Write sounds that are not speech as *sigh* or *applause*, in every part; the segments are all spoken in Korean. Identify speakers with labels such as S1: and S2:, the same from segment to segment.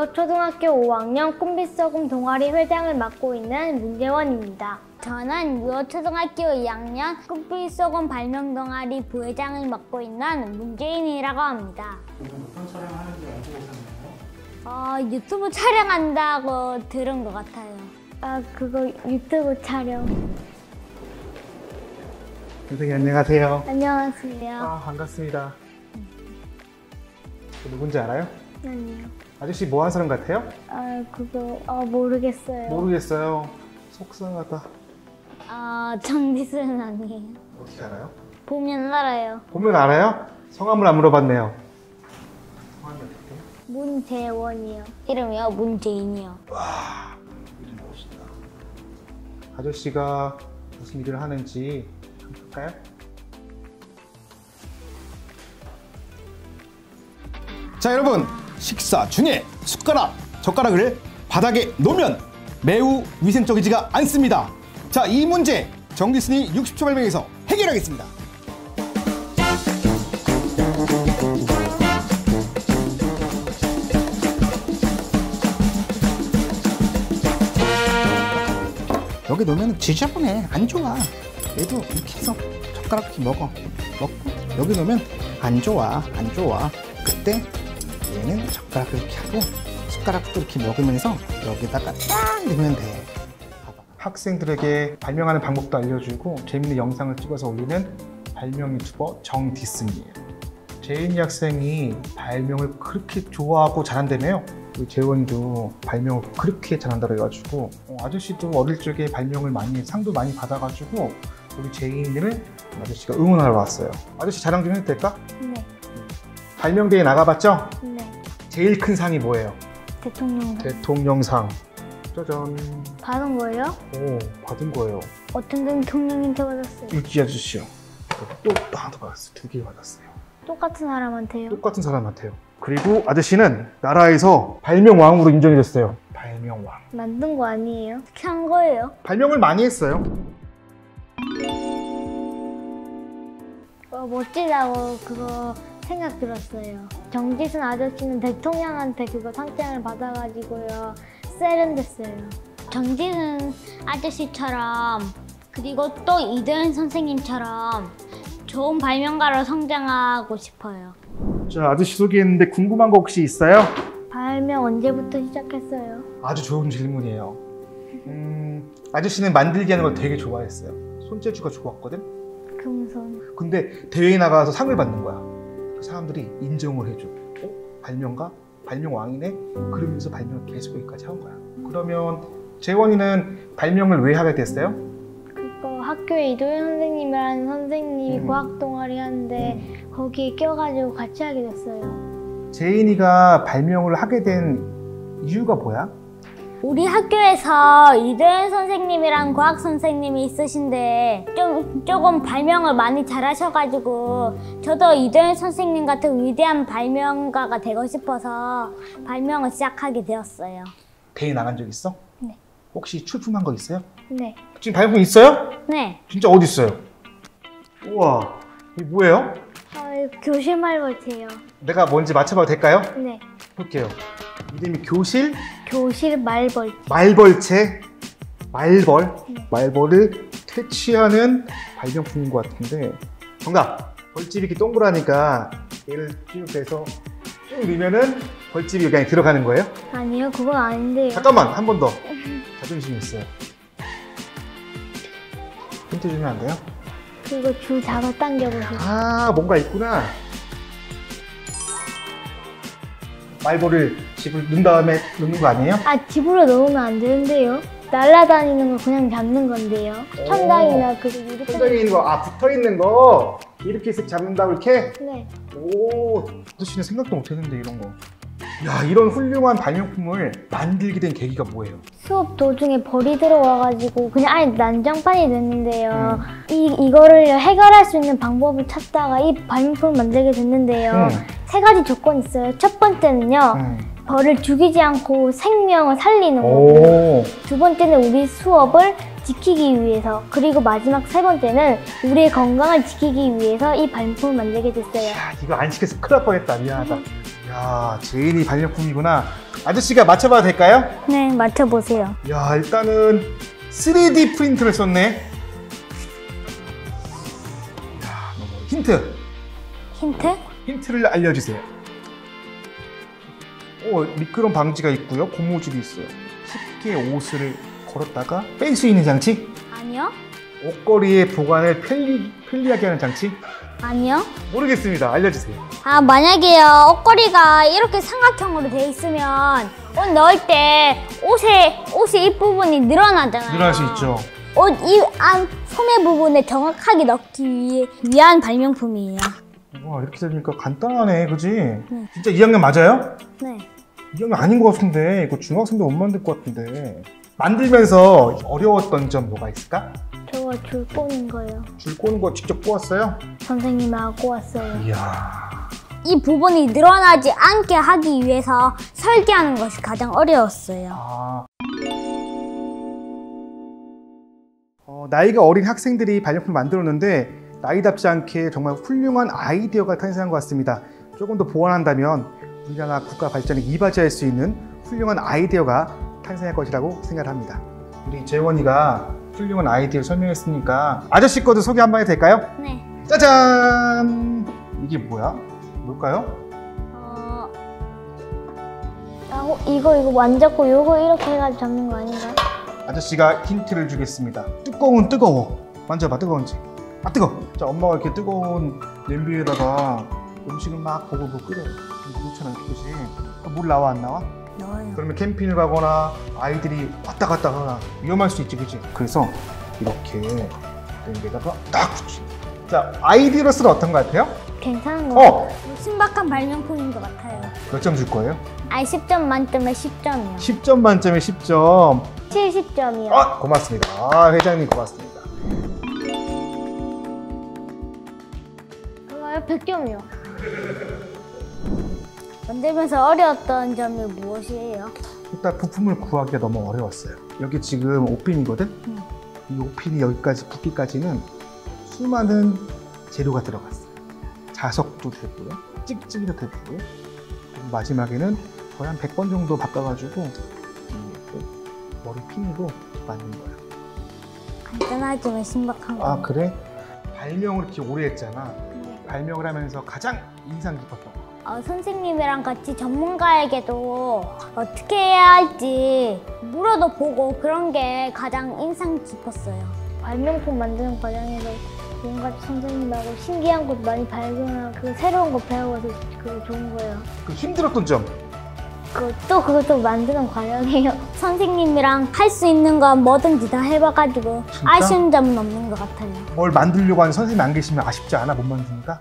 S1: 저는 유어초등학교 5학년 꿈빛소금 동아리 회장을 맡고 있는 문재원입니다. 저는 유어초등학교 2학년 꿈빛소금 발명 동아리 부회장을 맡고 있는 문재인이라고 합니다.
S2: 어떤 촬영하는지 알고 오셨나요?
S1: 어, 유튜브 촬영한다고 들은 것 같아요. 아, 그거 유튜브 촬영.
S2: 선생님 안녕하세요.
S1: 안녕하세요.
S2: 아 반갑습니다. 저 누군지 알아요?
S1: 아니요.
S2: 아저씨 뭐 하는 사람 같아요?
S1: 아, 그거 어, 모르겠어요.
S2: 모르겠어요. 속상하다.
S1: 아, 정디스는 아니에요.
S2: 어떻게 알아요?
S1: 보면 알아요.
S2: 보면 알아요? 성함을 안 물어봤네요. 성함이 어떻게?
S1: 문재원이요. 이름이요? 문재인이요.
S2: 와 이름 멋있다. 아저씨가 무슨 일을 하는지 한번 볼까요?
S3: 자 여러분 식사 중에 숟가락, 젓가락을 바닥에 놓으면 매우 위생적이지가 않습니다. 자 이 문제 정디스니 60초 발명에서 해결하겠습니다. 여기 놓으면 지저분해 안 좋아. 얘도 이렇게 해서 젓가락 이렇게 먹어 먹고 여기 놓으면 안 좋아 안 좋아. 그때 얘는 젓가락을 이렇게 하고 숟가락도 이렇게 먹으면서 여기다가 딱 넣으면 돼. 봐봐.
S2: 학생들에게 발명하는 방법도 알려주고 재밌는 영상을 찍어서 올리는 발명 유튜버 정디슨이에요. 재인이 학생이 발명을 그렇게 좋아하고 잘한다며요. 우리 재원이도 발명을 그렇게 잘한다고 해가지고 어, 아저씨도 어릴 적에 발명을 많이 상도 많이 받아가지고 우리 재인이를 아저씨가 응원하러 왔어요. 아저씨 자랑 좀 해도 될까?
S1: 네.
S2: 발명대회 나가봤죠?
S1: 네.
S2: 제일 큰 상이 뭐예요?
S1: 대통령
S2: 대통령상. 짜잔.
S1: 받은 거예요?
S2: 오, 받은 거예요.
S1: 어떤 대통령한테 받았어요?
S2: 육지 아저씨요. 또 하나 더 받았어요. 두 개 받았어요.
S1: 똑같은 사람한테요?
S2: 똑같은 사람한테요. 그리고 아저씨는 나라에서 발명왕으로 인정이 됐어요. 발명왕.
S1: 만든 거 아니에요? 어떻게 한 거예요?
S2: 발명을 많이 했어요.
S1: 어, 멋지다고 그거 생각 들었어요. 정지순 아저씨는 대통령한테 그거 상장을 받아가지고요. 세련됐어요. 정지순 아저씨처럼 그리고 또 이도현 선생님처럼 좋은 발명가로 성장하고 싶어요.
S2: 자, 아저씨 소개했는데 궁금한 거 혹시 있어요?
S1: 발명 언제부터 시작했어요?
S2: 아주 좋은 질문이에요. 음, 아저씨는 만들기 하는 걸 되게 좋아했어요. 손재주가 좋았거든?
S1: 금손.
S2: 근데 대회에 나가서 상을 받는 거야. 그 사람들이 인정을 해줘. 어? 발명가? 발명왕이네? 그러면서 발명을 계속 여기까지 한 거야. 그러면 재원이는 발명을 왜 하게 됐어요?
S1: 그거 학교에 이도현 선생님이라는 선생님이
S2: 음.
S1: 과학 동아리 하는데 거기에 껴가지고 같이 하게 됐어요.
S2: 재인이가 발명을 하게 된 이유가 뭐야?
S1: 우리 학교에서 이도현 선생님이랑 과학 선생님이 있으신데 좀 조금 발명을 많이 잘하셔가지고 저도 이도현 선생님 같은 위대한 발명가가 되고 싶어서 발명을 시작하게 되었어요.
S2: 대회 나간 적 있어?
S1: 네.
S2: 혹시 출품한 거 있어요?
S1: 네,
S2: 지금 발품 있어요?
S1: 네.
S2: 진짜 어디 있어요? 우와, 이게 뭐예요?
S1: 어, 교실 말벌이에요.
S2: 내가 뭔지 맞춰봐도 될까요?
S1: 네,
S2: 볼게요. 이름이 교실
S1: 교실 말벌.
S2: 말벌체 말벌
S1: 네.
S2: 말벌을 퇴치하는 발명품인 것 같은데 정답 벌집이 이렇게 동그라니까 얘를 쭉 해서 쭉 넣으면은 벌집이 안에 들어가는 거예요?
S1: 아니요, 그건 아닌데요.
S2: 잠깐만 한 번 더 *laughs* 자존심 있어요 힌트 주면 안 돼요?
S1: 그거 줄 잡아 당겨보세요.
S2: 아 뭔가 있구나 말벌을 집을 넣은 다음에 넣는 거 아니에요?
S1: 아, 집으로 넣으면 안 되는데요. 날아다니는 거 그냥 잡는 건데요. 천장이나 그 이렇게.
S2: 천장에 있는 거, 아 붙어 있는 거 이렇게 쓱 잡는다고 이렇게?
S1: 네.
S2: 오, 아저씨는 생각도 못했는데 이런 거. 야, 이런 훌륭한 발명품을 만들게 된 계기가 뭐예요?
S1: 수업 도중에 벌이 들어와가지고 그냥 아예 난장판이 됐는데요.
S2: 음.
S1: 이 이거를 해결할 수 있는 방법을 찾다가 이 발명품을 만들게 됐는데요.
S2: 음.
S1: 세 가지 조건이 있어요. 첫 번째는요.
S2: 음.
S1: 벌을 죽이지 않고 생명을 살리는 거고
S2: 오,
S1: 두 번째는 우리 수업을 지키기 위해서 그리고 마지막 세 번째는 우리의 건강을 지키기 위해서 이 발명품을 만들게 됐어요.
S2: 야, 이거 안 시켜서 큰일 날 뻔했다. 미안하다. 야, 제인이 발명품이구나. 아저씨가 맞춰봐도 될까요?
S1: 네, 맞춰보세요.
S2: 야, 일단은 3D 프린터를 썼네. 야, 너무 힌트.
S1: 힌트?
S2: 힌트를 알려주세요. 오, 미끄럼 방지가 있고요. 고무줄이 있어요. 쉽게 옷을 걸었다가 뺄 수 있는 장치?
S1: 아니요.
S2: 옷걸이의 보관을 편리, 편리하게 하는 장치?
S1: 아니요.
S2: 모르겠습니다. 알려주세요.
S1: 아, 만약에요, 옷걸이가 이렇게 삼각형으로 돼 있으면 옷 넣을 때 옷에, 옷의 입 부분이 늘어나잖아요.
S2: 늘어날 수 있죠.
S1: 옷입안 소매 부분에 정확하게 넣기 위해, 위한 발명품이에요.
S2: 와, 이렇게 되니까 간단하네. 그지? 진짜 2학년 맞아요?
S1: 네.
S2: 2학년 아닌 것 같은데. 이거 중학생도 못 만들 것 같은데. 만들면서 어려웠던 점 뭐가 있을까?
S1: 저거 줄 꼬는 거예요.
S2: 줄 꼬는 거 직접 꼬았어요?
S1: 선생님하고 왔어요.
S2: 이야.
S1: 이 부분이 늘어나지 않게 하기 위해서 설계하는 것이 가장 어려웠어요.
S2: 아. 어, 나이가 어린 학생들이 발명품을 만들었는데 나이답지 않게 정말 훌륭한 아이디어가 탄생한 것 같습니다. 조금 더 보완한다면 우리나라 국가 발전에 이바지할 수 있는 훌륭한 아이디어가 탄생할 것이라고 생각합니다. 우리 재원이가 훌륭한 아이디어 설명했으니까 아저씨 거도 소개 한번 해도 될까요?
S1: 네.
S2: 짜잔! 이게 뭐야? 뭘까요?
S1: 어... 아, 어, 이거 이거 만졌고 이거 이렇게 해가지고 잡는 거 아닌가요?
S2: 아저씨가 힌트를 주겠습니다. 뚜껑은 뜨거워. 만져봐, 뜨거운지. 아, 뜨거! 자, 엄마가 이렇게 뜨거운 냄비에다가 음식을 막 보글보글 끓여요. 그렇잖아, 그지? 물 나와, 안 나와?
S1: 넣어요.
S2: 그러면 캠핑을 가거나 아이들이 왔다 갔다 하거나 위험할 수 있지, 그지? 그래서 이렇게 냄비에다가 딱 붙이. 자, 아이디어로서는 어떤 것 같아요?
S1: 괜찮은 거
S2: 어!
S1: 신박한 발명품인 것 같아요.
S2: 몇 점 줄 거예요?
S1: 아, 10점 만점에 10점이요.
S2: 10점 만점에 10점.
S1: 70점이요.
S2: 아, 고맙습니다. 아, 회장님 고맙습니다.
S1: 그거요? 100점이요. 만들면서 어려웠던 점이 무엇이에요?
S2: 일단 부품을 구하기가 너무 어려웠어요. 여기 지금 오핀이거든?
S1: 음.
S2: 이 오핀이 여기까지 붙기까지는 수많은 재료가 들어갔어 요. 자석도 되고요. 찍찍이도. 그리고 마지막에는 거의 한 100번 정도 바꿔가지고 이 머리 핀으로 만든 거예요.
S1: 간단하지만 신박한 거.
S2: 아 그래? 발명을 이렇게 오래 했잖아.
S1: 네.
S2: 발명을 하면서 가장 인상 깊었던 거.
S1: 어, 선생님이랑 같이 전문가에게도 어떻게 해야 할지 물어도 보고 그런 게 가장 인상 깊었어요. 발명품 만드는 과정에서 뭔가 선생님하고 신기한 것도 많이 발견하고 그 새로운 거 배워서 그 좋은 거예요.
S2: 그 힘들었던 점.
S1: 그또 그것도 만드는 과정이에요. *laughs* 선생님이랑 할 수 있는 건 뭐든지 다 해봐가지고
S2: 진짜?
S1: 아쉬운 점은 없는 것 같아요.
S2: 뭘 만들려고 하는 선생님이 안 계시면 아쉽지 않아? 못 만드니까?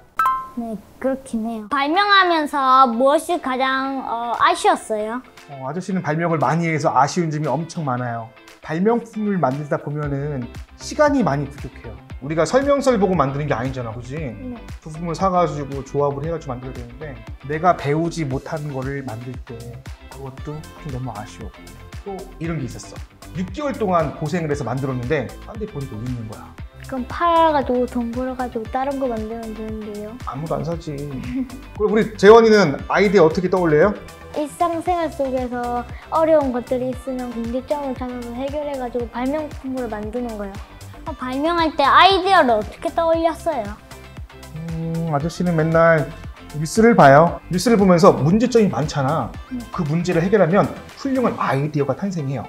S1: 네, 그렇긴 해요. 발명하면서 무엇이 가장 어, 아쉬웠어요?
S2: 어, 아저씨는 발명을 많이 해서 아쉬운 점이 엄청 많아요. 발명품을 만들다 보면은 시간이 많이 부족해요. 우리가 설명서를 보고 만드는 게 아니잖아, 그지?
S1: 네.
S2: 부품을 사가지고 조합을 해가지고 만들어야 되는데 내가 배우지 못한 거를 만들 때 그것도 좀 너무 아쉬워. 또 이런 게 있었어. 6개월 동안 고생을 해서 만들었는데 딴데 보니까 있는 거야.
S1: 그럼 팔아가지고 돈 벌어가지고 다른 거 만들면 되는데요.
S2: 아무도 안 사지. 그리고 우리 재원이는 아이디어 어떻게 떠올려요?
S1: 일상생활 속에서 어려운 것들이 있으면 문제점을 찾아서 해결해가지고 발명품으로 만드는 거예요. 어, 발명할 때 아이디어를 어떻게 떠올렸어요?
S2: 음, 아저씨는 맨날 뉴스를 봐요. 뉴스를 보면서 문제점이 많잖아.
S1: 음.
S2: 그 문제를 해결하면 훌륭한 아이디어가 탄생해요.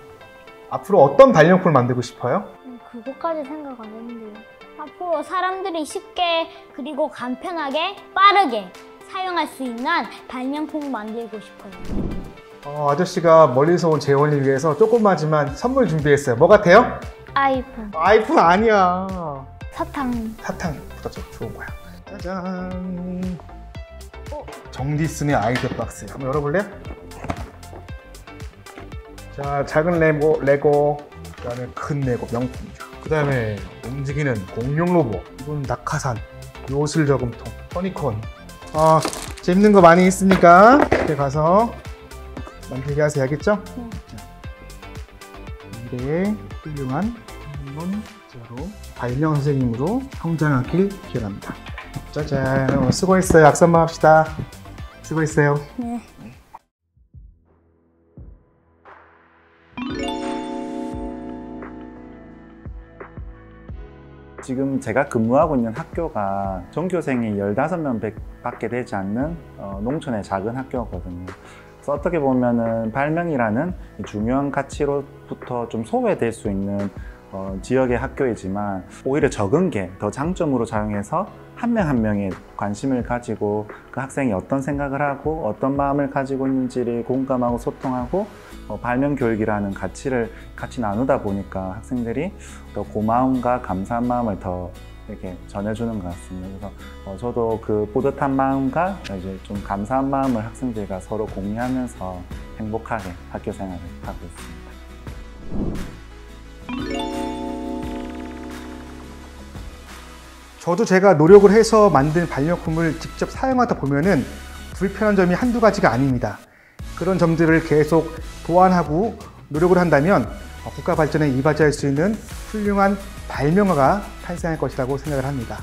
S2: 앞으로 어떤 발명품을 만들고 싶어요?
S1: 음, 그것까지 생각 안 했는데요. 앞으로 사람들이 쉽게 그리고 간편하게 빠르게 사용할 수 있는 발명품을 만들고 싶어요.
S2: 어, 아저씨가 멀리서 온 재원을 위해서 조그마지만 선물 준비했어요. 뭐 같아요?
S1: 아이폰,
S2: 아이폰 아니야.
S1: 사탕,
S2: 사탕보다 더 좋은 거야. 짜잔. 어, 정디슨의 아이디어 박스. 한번 열어볼래요? 자, 작은 레고, 레고. 그 다음에 큰 레고 명품이죠. 그 다음에 움직이는 공룡 로봇. 이건 낙하산. 요술 저금통. 허니콘. 아, 재밌는 거 많이 있으니까 그때 가서 만들게 하세요. 알겠죠?
S1: 네.
S2: 미래의 훌륭한 한문자로 발명 선생님으로 성장하길 기원합니다. 짜잔, 오늘 수고했어요. 악수 한번 합시다. 수고했어요.
S1: 네.
S4: 지금 제가 근무하고 있는 학교가 전교생이 15명 밖에 되지 않는 어, 농촌의 작은 학교거든요. 그래서 어떻게 보면은 발명이라는 이 중요한 가치로부터 좀 소외될 수 있는 어, 지역의 학교이지만 오히려 적은 게 더 장점으로 작용해서 한 명한 명이 관심을 가지고 그 학생이 어떤 생각을 하고 어떤 마음을 가지고 있는지를 공감하고 소통하고 어, 발명 교육이라는 가치를 같이 나누다 보니까 학생들이 더 고마움과 감사한 마음을 더 이렇게 전해주는 것 같습니다. 그래서 어, 저도 그 뿌듯한 마음과 이제 좀 감사한 마음을 학생들과 서로 공유하면서 행복하게 학교 생활을 하고 있습니다.
S2: 저도 제가 노력을 해서 만든 발명품을 직접 사용하다 보면은 불편한 점이 한두 가지가 아닙니다. 그런 점들을 계속 보완하고 노력을 한다면 국가 발전에 이바지할 수 있는 훌륭한 발명가가 탄생할 것이라고 생각을 합니다.